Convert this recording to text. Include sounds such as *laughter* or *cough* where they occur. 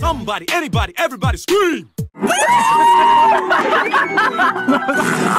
Somebody, anybody, everybody scream! *laughs*